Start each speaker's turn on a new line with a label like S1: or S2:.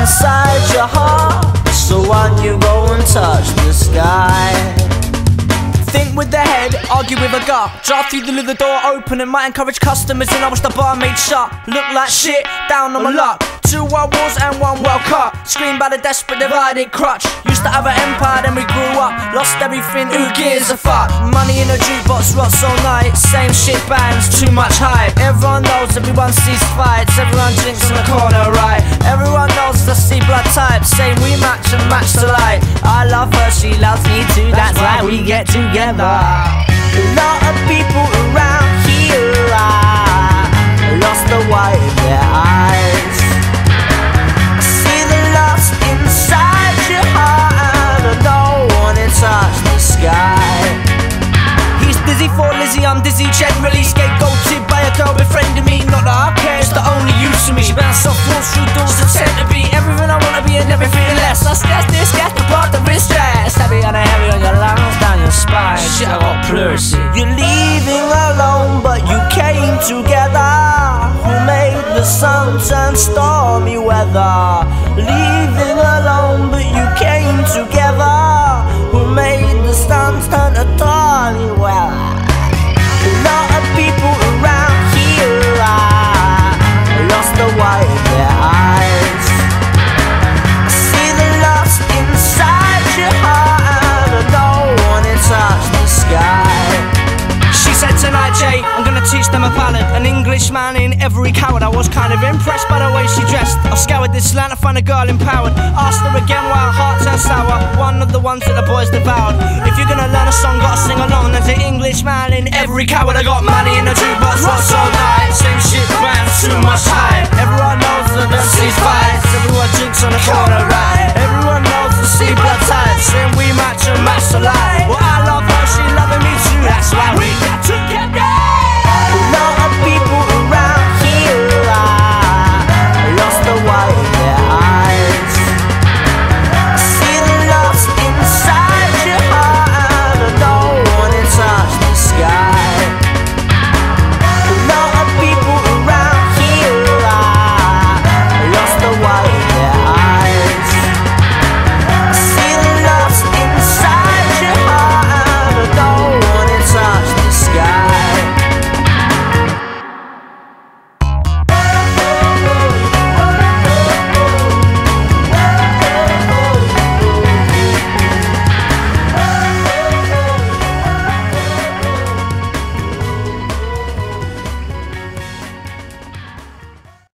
S1: inside your heart. So why don't you go and touch the sky?
S2: Think with the head, argue with a gut. Drive through the the door open and might encourage customers. And I watch the barmaid shut. Look like shit, down on my luck. Two world wars and one world cup. Screamed by the desperate divided crutch. Used to have an empire, then we grew up. Lost everything, who gives a fuck? Money in a jukebox, rots all night. Same shit bands, too much hype. Everyone knows, everyone sees fights. Everyone drinks in the corner, right? Everyone knows type. Saying we match and match the light. I love her, she loves me too. That's why we get together. Pleurisy
S1: You're leaving alone, but you came together. Who made the sun turn stormy weather? Leaving alone, but you came together.
S2: Gonna teach them a ballad. An Englishman in every coward. I was kind of impressed by the way she dressed. I scoured this land to find a girl empowered. Asked her again why her heart turned sour. One of the ones that the boys devoured. If you're gonna learn a song, gotta sing along. There's an Englishman in every coward. I got money in the jukebox, rock